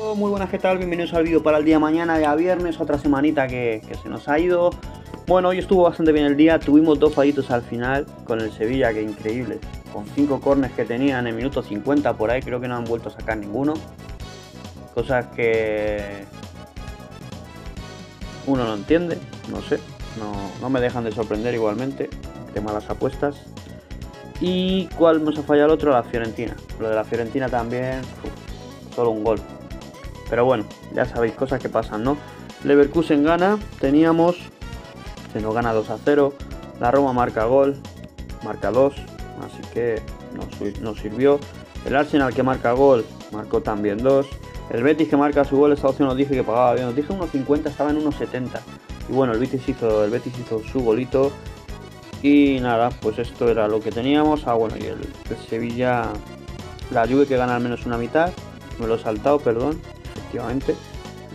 Muy buenas, ¿qué tal? Bienvenidos al vídeo para el día mañana, ya viernes, otra semanita que, se nos ha ido. Bueno, hoy estuvo bastante bien el día, tuvimos dos fallitos al final con el Sevilla, que increíble. Con cinco cornes que tenían en minuto 50 por ahí, creo que no han vuelto a sacar ninguno. Cosas que uno no entiende, no sé, no, me dejan de sorprender igualmente, de malas apuestas. ¿Y cuál nos ha fallado el otro? La Fiorentina. Lo de la Fiorentina también, solo un gol. Pero bueno, ya sabéis, cosas que pasan, ¿no? Leverkusen gana, teníamos, se nos gana 2 a 0. La Roma marca gol, marca 2, así que nos, sirvió. El Arsenal que marca gol, marcó también 2. El Betis que marca su gol, esta opción nos dije que pagaba bien, nos dije 1.50, estaba en 1.70. Y bueno, el Betis hizo, el Betis hizo su golito. Y nada, pues esto era lo que teníamos. Ah, bueno, y el, el Sevilla, la Juve que gana al menos una mitad. Me lo he saltado, perdón efectivamente.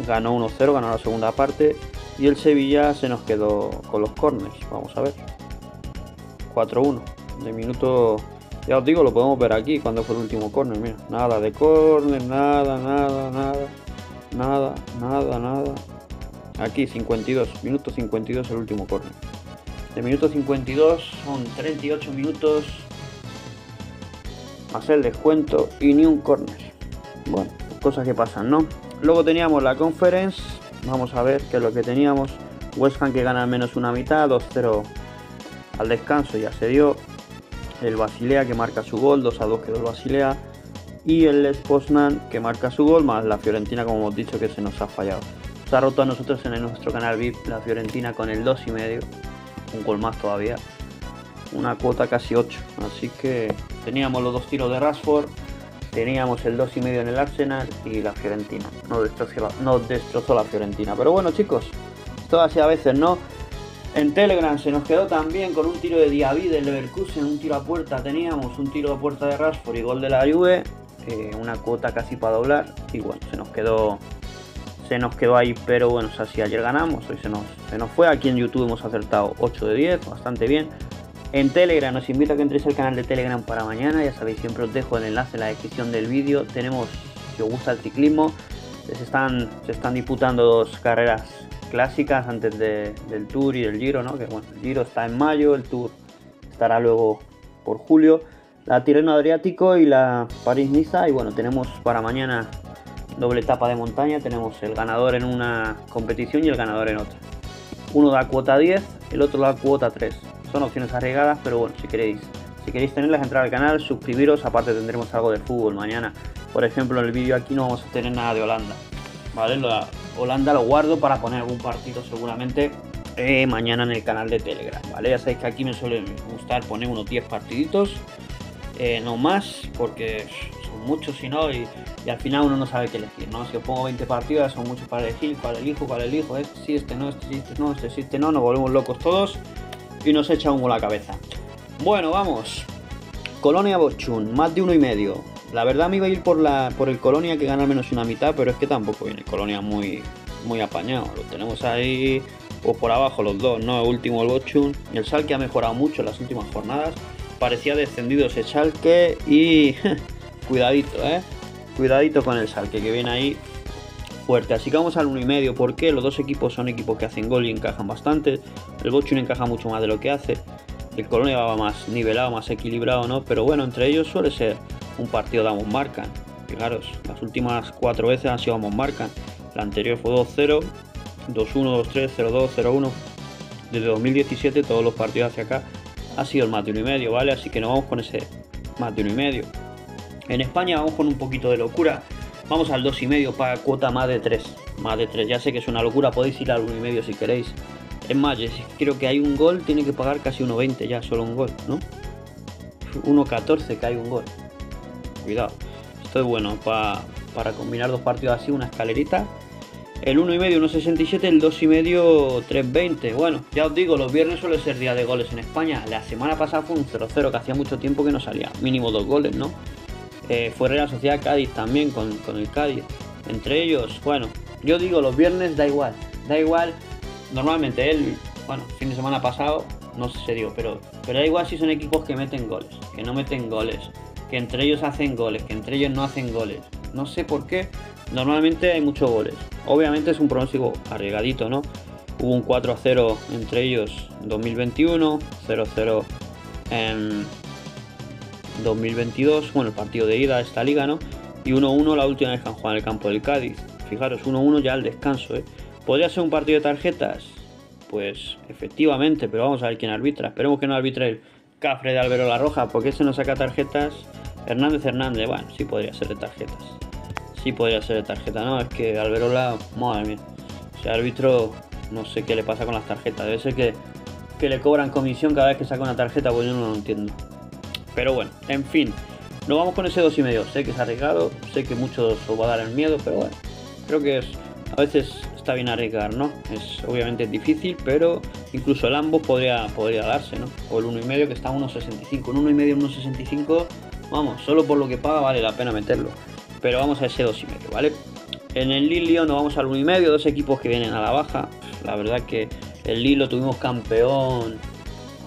Ganó 1-0, ganó la segunda parte. Y el Sevilla se nos quedó con los corners. Vamos a ver. 4-1. De minuto. Ya os digo, lo podemos ver aquí cuando fue el último corner. Mira, nada de corner, nada, nada, nada. Nada, nada, nada. Aquí 52, minuto 52 el último corner. De minuto 52 son 38 minutos más el descuento y ni un corner. Bueno, cosas que pasan, ¿no? Luego teníamos la conference. Vamos a ver qué es lo que teníamos. West Ham que gana al menos una mitad, 2-0 al descanso, ya se dio. El Basilea que marca su gol, 2-2 quedó el Basilea. Y el Les que marca su gol, más la Fiorentina, como hemos dicho, que se nos ha fallado. Se ha roto a nosotros en nuestro canal VIP la Fiorentina con el 2,5. Un gol más todavía. Una cuota casi 8. Así que teníamos los dos tiros de Rashford Teníamos el 2,5 en el Arsenal y la Fiorentina. No destrozó, no destrozó la Fiorentina. Pero bueno, chicos, esto así a veces, ¿no? En Telegram se nos quedó también con un tiro de Diaby del Leverkusen, un tiro a puerta teníamos, un tiro a puerta de Rashford y gol de la Juve, eh, una cuota casi para doblar y bueno, se nos quedó se nos quedó ahí, pero bueno, o sea, si ayer ganamos, hoy se nos, se nos fue, aquí en YouTube hemos acertado 8 de 10, bastante bien, en Telegram. Os invito a que entréis al canal de Telegram para mañana. Ya sabéis, siempre os dejo el enlace en la descripción del vídeo. Tenemos, si os gusta el ciclismo, se están, se están disputando dos carreras clásicas antes del Tour y del Giro, ¿no? Que bueno, el Giro está en mayo, el Tour estará luego por julio. La Tirreno Adriático y la París-Niza. Y bueno, tenemos para mañana doble etapa de montaña. Tenemos el ganador en una competición y el ganador en otra. Uno da cuota 10, el otro da cuota 3 son opciones arriesgadas, pero bueno, si queréis, si queréis tenerlas, entrar al canal, suscribiros, aparte tendremos algo de fútbol mañana. Por ejemplo, en el vídeo aquí no vamos a tener nada de Holanda. ¿Vale? La Holanda lo guardo para poner algún partido seguramente eh, mañana en el canal de Telegram, ¿vale? Ya sabéis que aquí me suele gustar poner unos 10 partiditos, eh, no más, porque son muchos si no, y, al final uno no sabe qué elegir, ¿no? Si os pongo 20 partidas son muchos para elegir, cuál elijo, cuál elijo, este sí, este no, este sí, este no, este sí, este no, nos volvemos locos todos y nos echa humo la cabeza. Bueno, vamos. Colonia Bochun, más de uno y medio. La verdad me iba a ir por, la, por el Colonia que gana al menos una mitad, pero es que tampoco viene Colonia muy, muy apañado. Lo tenemos ahí o por abajo los dos, ¿no? El último el Bochun. El Salque ha mejorado mucho en las últimas jornadas. Parecía descendido ese Salque y cuidadito, ¿eh? Cuidadito con el Salque que viene ahí fuerte. Así que vamos al 1,5 porque los dos equipos son equipos que hacen gol y encajan bastante. El Bochun encaja mucho más de lo que hace. El Colonia va más nivelado, más equilibrado, ¿no? Pero bueno, entre ellos suele ser un partido de ambos marcan. Fijaros, las últimas cuatro veces han sido ambos marcan. La anterior fue 2-0, 2-1, 2-3, 0-2, 0-1. Desde 2017 todos los partidos hacia acá ha sido el más de uno y medio, ¿vale? Así que nos vamos con ese más de uno y medio. En España vamos con un poquito de locura. Vamos al 2,5 para cuota más de 3. Más de 3. Ya sé que es una locura, podéis ir al 1,5 si queréis. Es más, creo que hay un gol, tiene que pagar casi 1,20 ya, solo un gol, ¿no? 1,14 que hay un gol. Cuidado. Esto es bueno para combinar dos partidos así, una escalerita. El 1,5, 1,67, el 2,5, 3,20. Bueno, ya os digo, los viernes suele ser día de goles en España. La semana pasada fue un 0-0, que hacía mucho tiempo que no salía. Mínimo dos goles, ¿no? Eh, fue Real Sociedad Cádiz también con, el Cádiz. Entre ellos, bueno, yo digo los viernes da igual, da igual. Normalmente él, bueno, fin de semana pasado no se dio, pero, pero da igual si son equipos que meten goles, que no meten goles, que entre ellos hacen goles, que entre ellos no hacen goles. No sé por qué. Normalmente hay muchos goles. Obviamente es un pronóstico arriesgadito, ¿no? Hubo un 4 0 entre ellos en 2021, 0 0 en 2022, bueno, el partido de ida de esta liga, ¿no? Y 1-1 la última vez que han jugado en el campo del Cádiz. Fijaros, 1-1 ya al descanso, ¿eh? ¿Podría ser un partido de tarjetas? Pues efectivamente, pero vamos a ver quién arbitra. Esperemos que no arbitre el cafre de Albero La Roja, porque ese no saca tarjetas. Hernández Hernández, bueno, sí podría ser de tarjetas. Sí podría ser de tarjeta, no, es que Alberola, madre mía. Ese árbitro, no sé qué le pasa con las tarjetas. Debe ser que, que le cobran comisión cada vez que saca una tarjeta, pues yo no lo entiendo. Pero bueno, en fin. Nos vamos con ese 2,5. Sé que es arriesgado, sé que muchos os va a dar el miedo, pero bueno. Creo que es. A veces está bien arriesgar, ¿no? Es obviamente difícil, pero incluso el ambos podría, podría darse, ¿no? O el 1,5 que está a 1,65. Un 1,5 1,65, vamos, solo por lo que paga vale la pena meterlo. Pero vamos a ese 2,5, ¿vale? En el Lilio nos vamos al 1,5, dos equipos que vienen a la baja. La verdad que el Lilo tuvimos campeón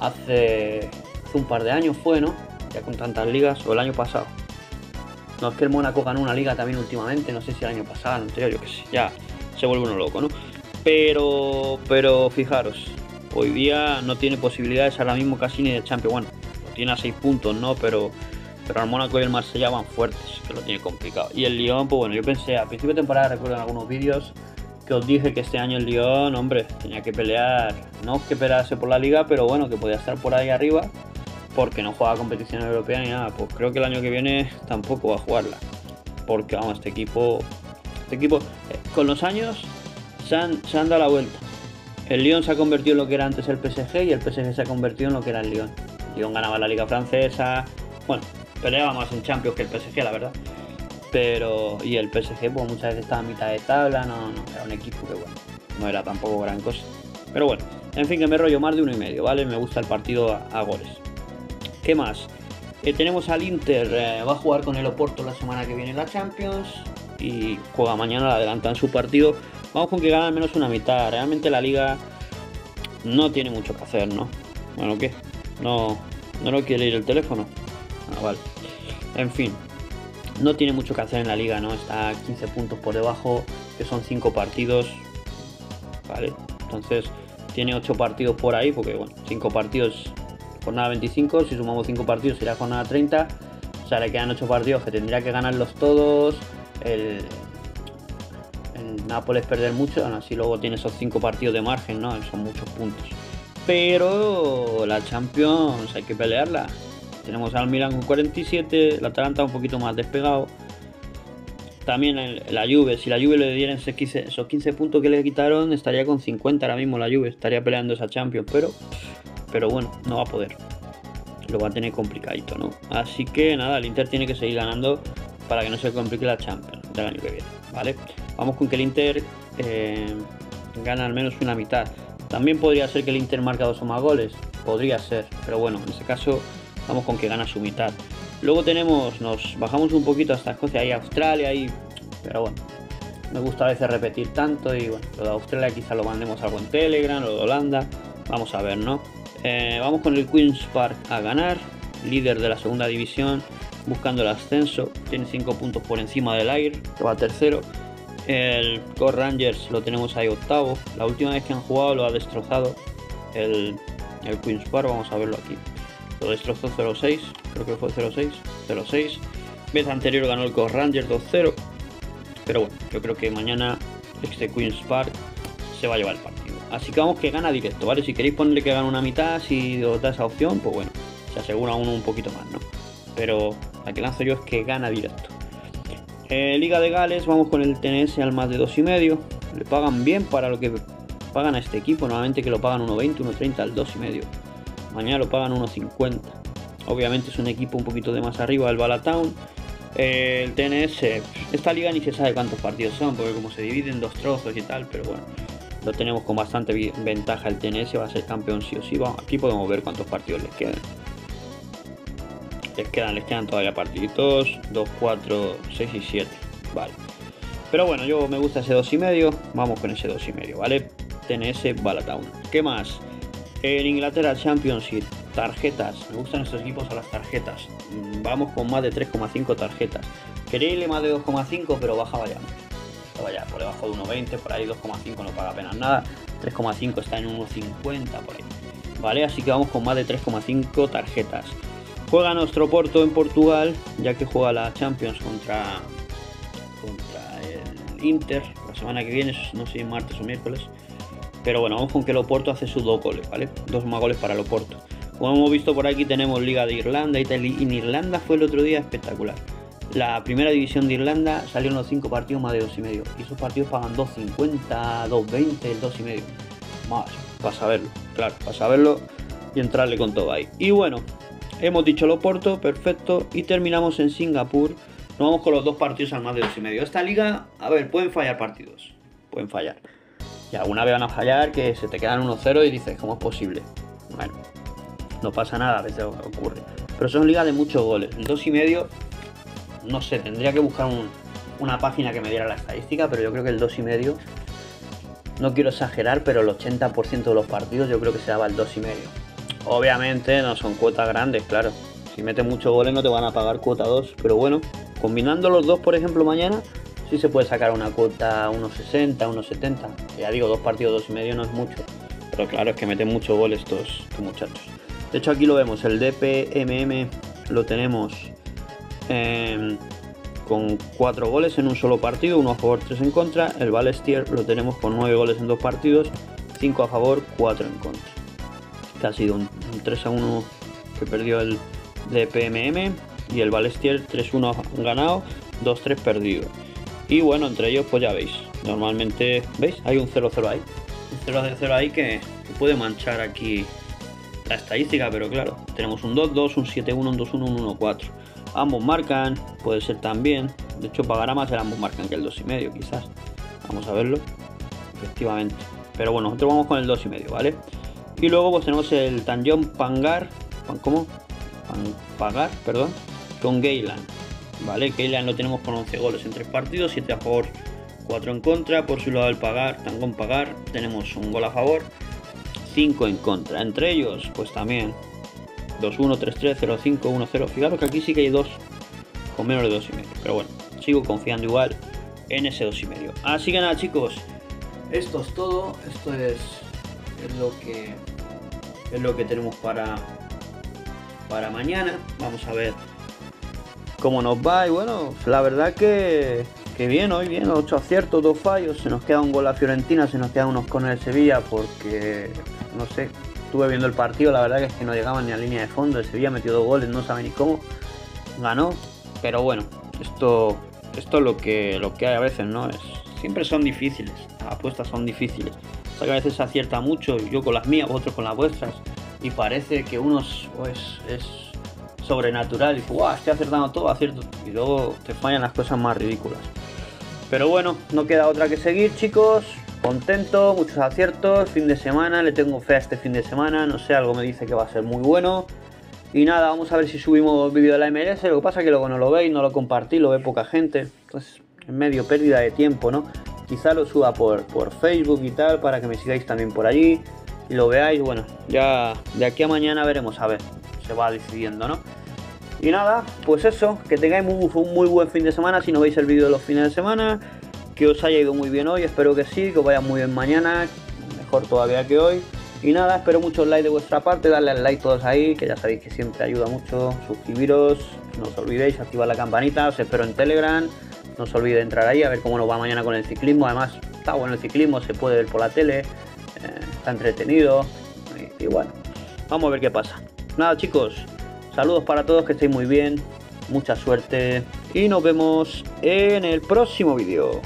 hace, hace un par de años, fue, ¿no? Ya con tantas ligas, o el año pasado. No es que el Mónaco ganó una liga también últimamente, no sé si el año pasado, anterior, yo que sé, ya se vuelve uno loco, ¿no? Pero, pero fijaros, hoy día no tiene posibilidades ahora mismo casi ni de Champions. Bueno, lo tiene a 6 puntos, ¿no? Pero, pero el Mónaco y el Marsella van fuertes, que lo tiene complicado. Y el Lyon, pues bueno, yo pensé, a principio de temporada recuerdo en algunos vídeos que os dije que este año el Lyon, hombre, tenía que pelear, no que pelearse por la liga, pero bueno, que podía estar por ahí arriba porque no juega competición europea ni nada. Pues creo que el año que viene tampoco va a jugarla. Porque vamos, este equipo. Este equipo. Eh, con los años se han, dado la vuelta. El Lyon se ha convertido en lo que era antes el PSG y el PSG se ha convertido en lo que era el Lyon. Lyon ganaba la Liga Francesa. Bueno, peleaba más en Champions que el PSG, la verdad. Pero. Y el PSG, pues muchas veces estaba a mitad de tabla. No, no, era un equipo que bueno. No era tampoco gran cosa. Pero bueno, en fin, que me rollo más de uno y medio, ¿vale? Me gusta el partido a goles. ¿Qué más? Eh, tenemos al Inter, eh, va a jugar con el Oporto la semana que viene en la Champions y juega mañana, adelantan su partido. Vamos con que gana al menos una mitad. Realmente la liga no tiene mucho que hacer, ¿no? Bueno, ¿qué? No, no lo quiere ir el teléfono. Ah, vale. En fin, no tiene mucho que hacer en la liga, ¿no? Está 15 puntos por debajo, que son 5 partidos. Vale, entonces tiene 8 partidos por ahí, porque bueno, 5 partidos jornada 25, si sumamos 5 partidos sería jornada 30, o sea, le quedan 8 partidos que tendría que ganarlos todos, el, el Nápoles perder mucho, aún así luego tiene esos 5 partidos de margen, ¿no? Son muchos puntos. Pero la Champions hay que pelearla. Tenemos al Milan con 47, el Atalanta un poquito más despegado. También la Juve, si la Juve le dieran esos 15 puntos que le quitaron, estaría con 50 ahora mismo la Juve, estaría peleando esa Champions, pero pero bueno, no va a poder. Lo va a tener complicadito, ¿no? Así que nada, el Inter tiene que seguir ganando para que no se complique la Champions del año que viene, ¿vale? Vamos con que el Inter eh, gana al menos una mitad. También podría ser que el Inter marca dos o más goles, podría ser, pero bueno, en ese caso vamos con que gana su mitad. Luego tenemos, nos bajamos un poquito hasta Escocia y Australia y, pero bueno, me gusta a veces repetir tanto y bueno, lo de Australia quizá lo mandemos algo en Telegram, lo de Holanda, vamos a ver, ¿no? Eh, vamos con el Queen's Park a ganar, líder de la segunda división, buscando el ascenso. Tiene 5 puntos por encima del Air, que va tercero. El Core Rangers lo tenemos ahí octavo. La última vez que han jugado lo ha destrozado el, el Queen's Park. Vamos a verlo aquí. Lo destrozó 0-6, creo que fue 0-6. 0-6. Vez anterior ganó el Core Rangers 2-0. Pero bueno, yo creo que mañana este Queen's Park se va a llevar el partido. Así que vamos que gana directo, ¿vale? Si queréis ponerle que gana una mitad, si os da esa opción, pues bueno, se asegura uno un poquito más, ¿no? Pero la que lanzo yo es que gana directo. Eh, Liga de Gales, vamos con el TNS al más de 2,5. Le pagan bien para lo que pagan a este equipo. Normalmente que lo pagan 1,20, 1,30 al 2,5. Mañana lo pagan 1,50. Obviamente es un equipo un poquito de más arriba, el Balatown. Eh, el TNS, esta liga ni se sabe cuántos partidos son, porque como se divide en dos trozos y tal, pero bueno lo tenemos con bastante ventaja el TNS, va a ser campeón sí o sí. aquí podemos ver cuántos partidos les quedan. Les quedan, les quedan todavía partiditos, 2, 4, 6 y 7. Vale. Pero bueno, yo me gusta ese 2 y medio. Vamos con ese 2 y medio, ¿vale? TNS Balatown. ¿Qué más? En Inglaterra Championship tarjetas. Me gustan estos equipos a las tarjetas. Mm, vamos con más de 3,5 tarjetas. Quería irle más de 2,5, pero bajaba ya. Estaba ya por debajo de 1,20, por ahí 2,5 no paga apenas nada. 3,5 está en 1,50 por ahí. Vale, así que vamos con más de 3,5 tarjetas. Juega nuestro Porto en Portugal, ya que juega la Champions contra, contra el Inter la semana que viene, no sé si martes o miércoles. Pero bueno, vamos con que el Oporto hace sus dos goles, ¿vale? Dos más goles para el Oporto. Como hemos visto por aquí tenemos Liga de Irlanda y tal. Y en Irlanda fue el otro día espectacular. La primera división de Irlanda salieron los 5 partidos más de 2,5. Y esos partidos pagan 2,50, 2,20, el 2,5. Más, para saberlo, claro, para saberlo y entrarle con todo ahí. Y bueno, hemos dicho el Oporto, perfecto. Y terminamos en Singapur. Nos vamos con los dos partidos al más de 2,5. Esta liga, a ver, pueden fallar partidos. Pueden fallar. Y alguna vez van a fallar que se te quedan 1-0 y dices, ¿cómo es posible? Bueno, no pasa nada, a veces ocurre. Pero son ligas de muchos goles. El 2,5, no sé, tendría que buscar una página que me diera la estadística, pero yo creo que el 2,5, no quiero exagerar, pero el 80% de los partidos yo creo que se daba el 2,5. Obviamente no son cuotas grandes, claro. Si metes muchos goles no te van a pagar cuota 2, pero bueno, combinando los dos, por ejemplo, mañana, sí se puede sacar una cuota 1.60, 1.70. Ya digo, dos partidos, dos y medio no es mucho. Pero claro, es que meten muchos goles estos, muchachos. De hecho, aquí lo vemos, el DPMM lo tenemos em, con cuatro goles en un solo partido, uno a favor, tres en contra. El Balestier lo tenemos con nueve goles en dos partidos, cinco a favor, cuatro en contra. Que ha sido un, 3 a 1 que perdió el DPMM y el Balestier 3-1 ganado, 2-3 perdido. Y bueno, entre ellos pues ya veis, normalmente, ¿veis? Hay un 0-0 ahí. Un 0-0 ahí que, puede manchar aquí la estadística, pero claro, tenemos un 2-2, un 7-1, un 2-1, un 1-4. Ambos marcan, puede ser también. De hecho, pagará más el ambos marcan que el 2,5 quizás. Vamos a verlo. Efectivamente. Pero bueno, nosotros vamos con el 2,5, ¿vale? Y luego pues tenemos el Tanjong Pangar. ¿Cómo? Pagar, perdón. Con Gaylan. ¿vale? Keylan lo tenemos con 11 goles en 3 partidos, 7 a favor, 4 en contra. Por su lado el pagar, Tangón pagar, tenemos un gol a favor, 5 en contra. Entre ellos, pues también 2-1, 3-3, 0-5, 1-0. Fijaros que aquí sí que hay dos con menos de 2,5. Pero bueno, sigo confiando igual en ese 2,5. Así que nada, chicos, esto es todo. Esto es, es lo que es lo que tenemos para para mañana. Vamos a ver cómo nos va. Y bueno, la verdad que, que bien, hoy bien, 8 aciertos, 2 fallos. Se nos queda un gol a Fiorentina, se nos queda unos con el Sevilla porque, no sé, estuve viendo el partido, la verdad que es que no llegaban ni a línea de fondo. El Sevilla metió dos goles, no sabe ni cómo. Ganó, pero bueno, esto, esto es lo que, lo que hay a veces, ¿no? Es, siempre son difíciles, las apuestas son difíciles. O sea que a veces se acierta mucho, yo con las mías, otros con las vuestras. Y parece que unos pues, es sobrenatural y wow, estoy acertando todo, acierto. Y luego te fallan las cosas más ridículas. Pero bueno, no queda otra que seguir, chicos. Contento, muchos aciertos. Fin de semana, le tengo fe a este fin de semana. No sé, algo me dice que va a ser muy bueno. Y nada, vamos a ver si subimos vídeo de la MLS. Lo que pasa es que luego no lo veis, no lo compartí, lo ve poca gente. Entonces, en medio pérdida de tiempo, ¿no? Quizá lo suba por, por Facebook y tal, para que me sigáis también por allí. Y lo veáis, bueno, ya de aquí a mañana veremos, a ver, se va decidiendo, ¿no? Y nada, pues eso, que tengáis un muy buen fin de semana si no veis el vídeo de los fines de semana, que os haya ido muy bien hoy, espero que sí, que os vaya muy bien mañana, mejor todavía que hoy. Y nada, espero muchos likes de vuestra parte, darle al like todos ahí, que ya sabéis que siempre ayuda mucho, suscribiros, no os olvidéis, activar la campanita, os espero en Telegram, no os olvidéis de entrar ahí a ver cómo nos va mañana con el ciclismo, además está bueno el ciclismo, se puede ver por la tele, eh, está entretenido, y bueno, vamos a ver qué pasa. Nada chicos, Saludos para todos, que estéis muy bien, mucha suerte y nos vemos en el próximo vídeo.